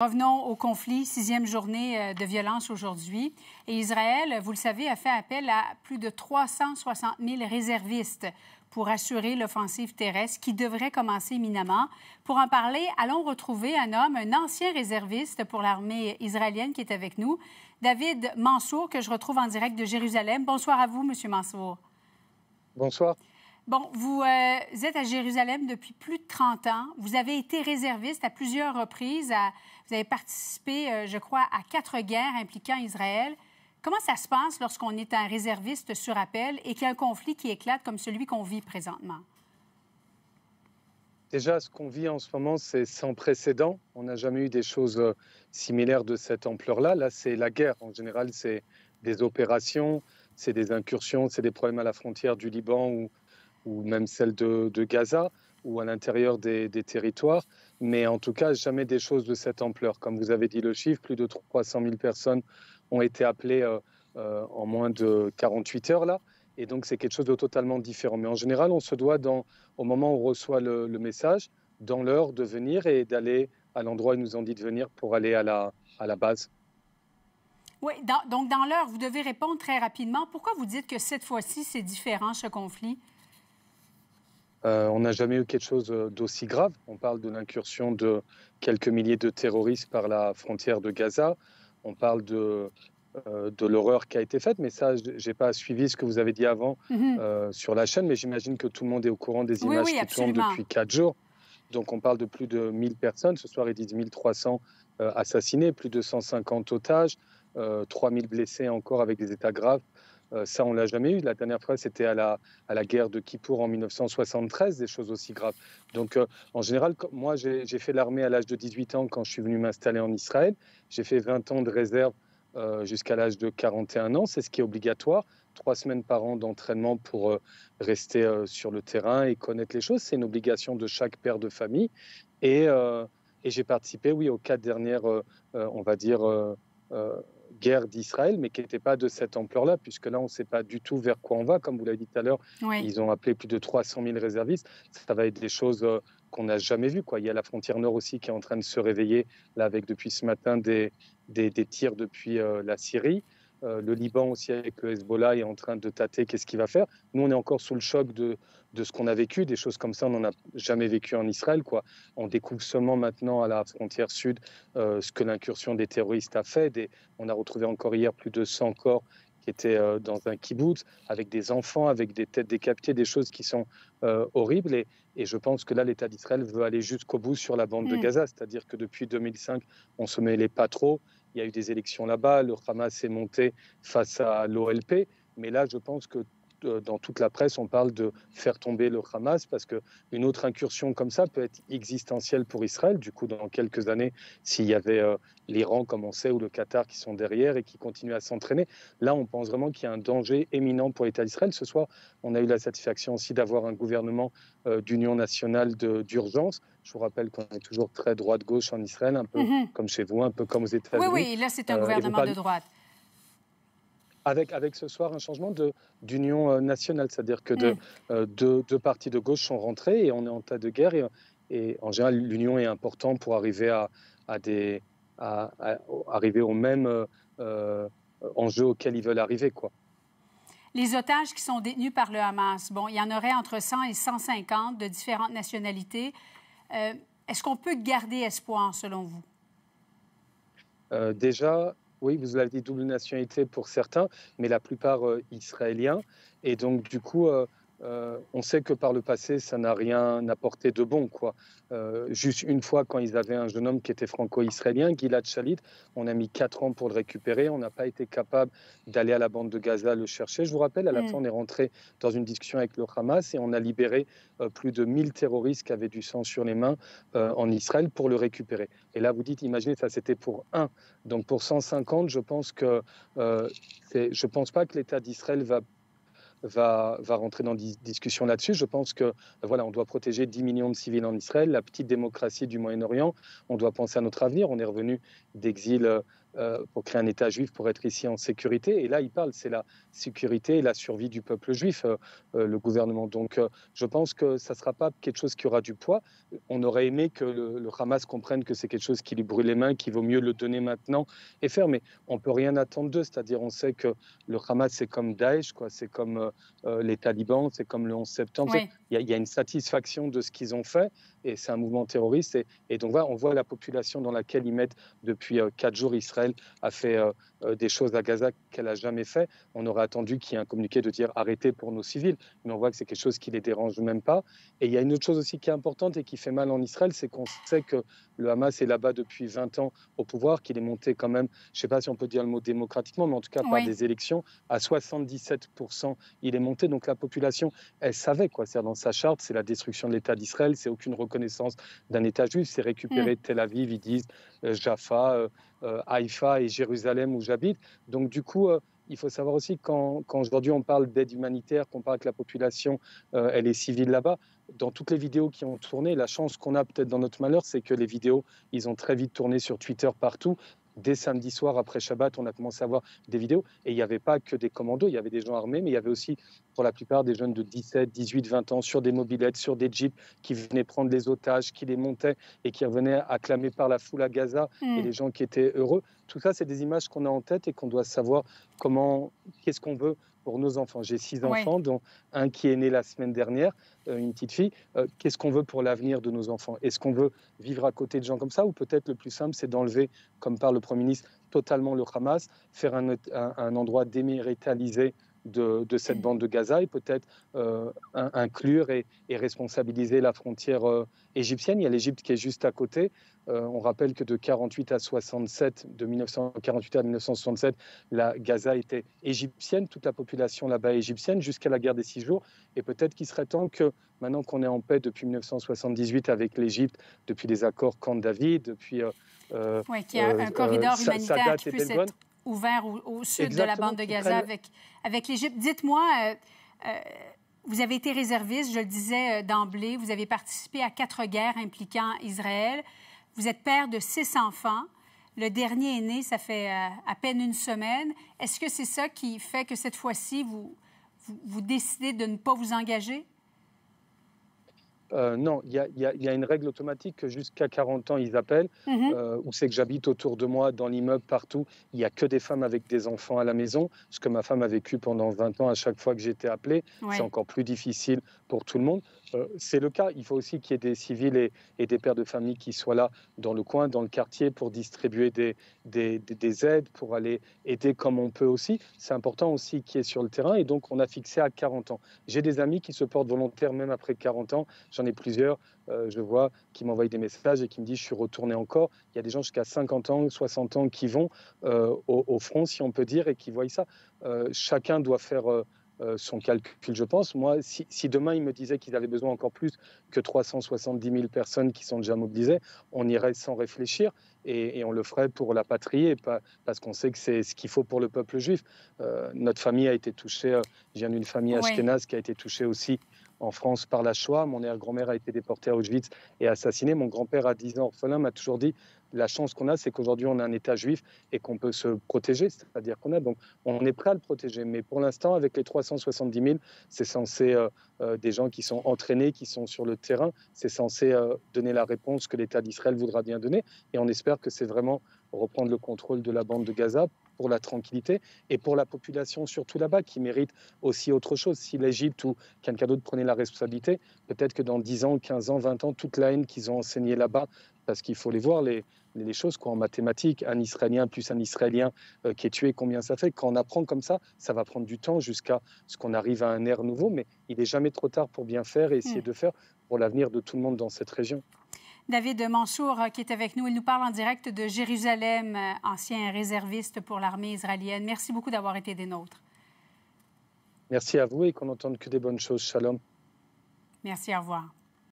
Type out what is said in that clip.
Revenons au conflit, sixième journée euh, de violence aujourd'hui. Et Israël, vous le savez, a fait appel à plus de 360 000 réservistes pour assurer l'offensive terrestre qui devrait commencer imminemment. Pour en parler, allons retrouver un homme, un ancien réserviste pour l'armée israélienne qui est avec nous, David Mansour, que je retrouve en direct de Jérusalem. Bonsoir à vous, Monsieur Mansour. Bonsoir. Bon, vous euh, êtes à Jérusalem depuis plus de 30 ans. Vous avez été réserviste à plusieurs reprises. vous avez participé, euh, je crois, à quatre guerres impliquant Israël. Comment ça se passe lorsqu'on est un réserviste sur appel et qu'il y a un conflit qui éclate comme celui qu'on vit présentement? Déjà, ce qu'on vit en ce moment, c'est sans précédent. On n'a jamais eu des choses euh, similaires de cette ampleur-là. Là, c'est la guerre. En général, c'est des opérations, c'est des incursions, c'est des problèmes à la frontière du Liban ou ou même celle de, Gaza ou à l'intérieur des, territoires, mais en tout cas jamais des choses de cette ampleur. Comme vous avez dit le chiffre, plus de 300 000 personnes ont été appelées euh, euh, en moins de 48 heures là, et donc c'est quelque chose de totalement différent. Mais en général, on se doit, dans, au moment où on reçoit le, message, dans l'heure de venir et d'aller à l'endroit où ils nous ont dit de venir pour aller à la, à la base. Oui, donc dans l'heure, vous devez répondre très rapidement. Pourquoi vous dites que cette fois-ci, c'est différent, ce conflit? Euh, on n'a jamais eu quelque chose euh, d'aussi grave. On parle de l'incursion de quelques milliers de terroristes par la frontière de Gaza. On parle de, euh, de l'horreur qui a été faite, mais ça, je n'ai pas suivi ce que vous avez dit avant mhm. sur la chaîne, mais j'imagine que tout le monde est au courant des images qui tournent depuis quatre jours. Donc on parle de plus de 1000 personnes. Ce soir, ils disent 1300 assassinés, plus de 150 otages, 3000 blessés encore avec des états graves. Euh, ça, on l'a jamais eu. La dernière fois, c'était à la, à la guerre de Kippour en 1973, des choses aussi graves. Donc, euh, en général, moi, j'ai fait l'armée à l'âge de 18 ans quand je suis venu m'installer en Israël. J'ai fait 20 ans de réserve euh, jusqu'à l'âge de 41 ans. C'est ce qui est obligatoire. Trois semaines par an d'entraînement pour rester sur le terrain et connaître les choses. C'est une obligation de chaque père de famille. Et, et j'ai participé, oui, aux quatre dernières, on va dire, guerre d'Israël, mais qui n'était pas de cette ampleur-là, puisque là, on ne sait pas du tout vers quoi on va. Comme vous l'avez dit tout à l'heure, ils ont appelé plus de 300 000 réservistes. Ça va être des choses euh, qu'on n'a jamais vues. Quoi. Il y a la frontière nord aussi qui est en train de se réveiller, là, avec depuis ce matin des, des, tirs depuis euh, la Syrie. Euh, le Liban aussi avec le Hezbollah est en train de tâter qu'est-ce qu'il va faire. Nous, on est encore sous le choc de, de ce qu'on a vécu, des choses comme ça, on n'en a jamais vécu en Israël. Quoi. On découvre seulement maintenant à la frontière sud euh, ce que l'incursion des terroristes a fait. on a retrouvé encore hier plus de 100 corps qui étaient euh, dans un kibbutz, avec des enfants, avec des têtes décapitées, des choses qui sont horribles. Et, et, je pense que là, l'État d'Israël veut aller jusqu'au bout sur la bande de mm. Gaza, c'est-à-dire que depuis 2005, on se mêlait pas trop. Il y a eu des élections là-bas, le Hamas est monté face à l'OLP, mais là, je pense que dans toute la presse, on parle de faire tomber le Hamas parce qu'une autre incursion comme ça peut être existentielle pour Israël. Du coup, dans quelques années, s'il y avait euh, l'Iran, comme on sait, ou le Qatar qui sont derrière et qui continuent à s'entraîner, là, on pense vraiment qu'il y a un danger éminent pour l'État d'Israël. Ce soir, on a eu la satisfaction aussi d'avoir un gouvernement euh, d'union nationale d'urgence. Je vous rappelle qu'on est toujours très droite-gauche en Israël, un peu mm-hmm. comme chez vous, un peu comme aux États-Unis. Oui, oui, là, c'est un gouvernement de droite avec, avec ce soir un changement d'union euh, nationale, c'est-à-dire que de, mm. euh, deux, partis de gauche sont rentrés et on est en tas de guerre. Et, et en général, l'union est importante pour arriver à, à des, à, arriver au même euh, enjeu auquel ils veulent arriver, quoi. Les otages qui sont détenus par le Hamas, bon, il y en aurait entre 100 et 150 de différentes nationalités. Est-ce qu'on peut garder espoir, selon vous? déjà, oui, vous l'avez dit, double nationalité pour certains, mais la plupart euh, israéliens. Et donc, du coup, euh, euh, on sait que par le passé, ça n'a rien apporté de bon. Quoi. Euh, juste une fois, quand ils avaient un jeune homme qui était franco-israélien, Gilad Shalit, on a mis quatre ans pour le récupérer. On n'a pas été capable d'aller à la bande de Gaza le chercher. Je vous rappelle, à la mm. fin, on est rentré dans une discussion avec le Hamas et on a libéré euh, plus de 1000 terroristes qui avaient du sang sur les mains en Israël pour le récupérer. Et là, vous dites, imaginez, ça c'était pour un. Donc pour 150, je pense que je pense pas que l'État d'Israël va va, va rentrer dans des discussions là-dessus. Je pense que voilà, on doit protéger 10 millions de civils en Israël, la petite démocratie du Moyen-Orient. On doit penser à notre avenir. On est revenu d'exil euh, pour créer un État juif, pour être ici en sécurité. Et là, il parle, c'est la sécurité et la survie du peuple juif, euh, euh, le gouvernement. Donc, je pense que ça ne sera pas quelque chose qui aura du poids. On aurait aimé que le, Hamas comprenne que c'est quelque chose qui lui brûle les mains, qu'il vaut mieux le donner maintenant et faire. Mais on ne peut rien attendre d'eux. C'est-à-dire, on sait que le Hamas, c'est comme Daesh, quoi. C'est comme les talibans, c'est comme le 11 septembre. Il, y a, une satisfaction de ce qu'ils ont fait et c'est un mouvement terroriste. Et, et donc, voilà, on voit la population dans laquelle ils mettent depuis quatre jours Israël a fait euh, euh, des choses à Gaza qu'elle n'a jamais fait. On aurait attendu qu'il y ait un communiqué de dire arrêtez pour nos civils. Mais on voit que c'est quelque chose qui les dérange même pas. Et il y a une autre chose aussi qui est importante et qui fait mal en Israël, c'est qu'on sait que le Hamas est là-bas depuis 20 ans au pouvoir, qu'il est monté quand même, je ne sais pas si on peut dire le mot démocratiquement, mais en tout cas par des élections, à 77%. Il est monté, donc la population, elle savait quoi. C'est dans sa charte, c'est la destruction de l'État d'Israël, c'est aucune reconnaissance d'un État juif, c'est récupérer mm. Tel Aviv, ils disent euh, Jaffa, euh, Haïfa et Jérusalem où j'habite. Donc du coup, il faut savoir aussi quand, quand aujourd'hui on parle d'aide humanitaire, qu'on parle que la population, elle est civile là-bas, dans toutes les vidéos qui ont tourné, la chance qu'on a peut-être dans notre malheur, c'est que les vidéos, ils ont très vite tourné sur Twitter partout. Dès samedi soir, après Shabbat, on a commencé à voir des vidéos. Et il n'y avait pas que des commandos, il y avait des gens armés, mais il y avait aussi, pour la plupart, des jeunes de 17, 18, 20 ans sur des mobilettes, sur des jeeps, qui venaient prendre les otages, qui les montaient et qui revenaient acclamés par la foule à Gaza et mm. les gens qui étaient heureux. Tout ça, c'est des images qu'on a en tête et qu'on doit savoir comment, qu'est-ce qu'on veut pour nos enfants. J'ai six enfants, dont un qui est né la semaine dernière, euh, une petite fille. Euh, qu'est-ce qu'on veut pour l'avenir de nos enfants? Est-ce qu'on veut vivre à côté de gens comme ça? Ou peut-être le plus simple, c'est d'enlever, comme par le Premier ministre, totalement le Hamas, faire un, un, endroit déméritalisé de, cette bande de Gaza et peut-être euh, inclure et, responsabiliser la frontière égyptienne. Il y a l'Égypte qui est juste à côté. Euh, on rappelle que de 48 à 67, de 1948 à 1967, la Gaza était égyptienne, toute la population là-bas est égyptienne jusqu'à la guerre des six jours. Et peut-être qu'il serait temps que, maintenant qu'on est en paix depuis 1978 avec l'Égypte, depuis les accords Camp David, depuis euh, euh, oui, qu'il y a un corridor humanitaire qui puisse être ouvert au, sud de la bande de Gaza avec, avec l'Égypte. Dites-moi, vous avez été réserviste, je le disais d'emblée, vous avez participé à quatre guerres impliquant Israël. Vous êtes père de six enfants. Le dernier est né, ça fait euh, à peine une semaine. Est-ce que c'est ça qui fait que cette fois-ci, vous, vous, décidez de ne pas vous engager? Euh, non, il y, a, une règle automatique que jusqu'à 40 ans, ils appellent, mm-hmm. euh, où c'est que j'habite autour de moi, dans l'immeuble, partout. Il n'y a que des femmes avec des enfants à la maison, ce que ma femme a vécu pendant 20 ans à chaque fois que j'étais appelé. C'est encore plus difficile pour tout le monde. Euh, c'est le cas. Il faut aussi qu'il y ait des civils et, des pères de famille qui soient là dans le coin, dans le quartier, pour distribuer des, des, aides, pour aller aider comme on peut aussi. C'est important aussi qu'il y ait sur le terrain. Et donc, on a fixé à 40 ans. J'ai des amis qui se portent volontaires même après 40 ans. J'en ai plusieurs, euh, je vois, qui m'envoient des messages et qui me disent je suis retourné encore. Il y a des gens jusqu'à 50 ans, 60 ans qui vont euh, au, front, si on peut dire, et qui voient ça. chacun doit faire euh, son calcul, je pense. Moi, si, demain il me disait qu'ils avaient besoin encore plus que 370 000 personnes qui sont déjà mobilisées, on irait sans réfléchir et, on le ferait pour la patrie pas, parce qu'on sait que c'est ce qu'il faut pour le peuple juif. Euh, notre famille a été touchée, euh, je viens d'une famille ashkénaze qui a été touchée aussi en France par la Shoah. Mon arrière-grand-mère a été déportée à Auschwitz et assassinée. Mon grand-père, à 10 ans orphelin, m'a toujours dit la chance qu'on a, c'est qu'aujourd'hui, on a un État juif et qu'on peut se protéger. C'est-à-dire qu'on a, donc, on est prêt à le protéger. Mais pour l'instant, avec les 370 000, c'est censé euh, euh, des gens qui sont entraînés, qui sont sur le terrain. C'est censé euh, donner la réponse que l'État d'Israël voudra bien donner. Et on espère que c'est vraiment reprendre le contrôle de la bande de Gaza pour la tranquillité et pour la population surtout là-bas qui mérite aussi autre chose. Si l'Égypte ou quelqu'un d'autre prenait la responsabilité, peut-être que dans 10 ans, 15 ans, 20 ans, toute la haine qu'ils ont enseignée là-bas, parce qu'il faut les voir, les, les choses quoi, en mathématiques, un Israélien plus un Israélien euh, qui est tué, combien ça fait? Quand on apprend comme ça, ça va prendre du temps jusqu'à ce qu'on arrive à un air nouveau, mais il n'est jamais trop tard pour bien faire et essayer hmm. de faire pour l'avenir de tout le monde dans cette région. David Mansour, euh, qui est avec nous. Il nous parle en direct de Jérusalem, euh, ancien réserviste pour l'armée israélienne. Merci beaucoup d'avoir été des nôtres. Merci à vous et qu'on n'entende que des bonnes choses. Shalom. Merci, au revoir.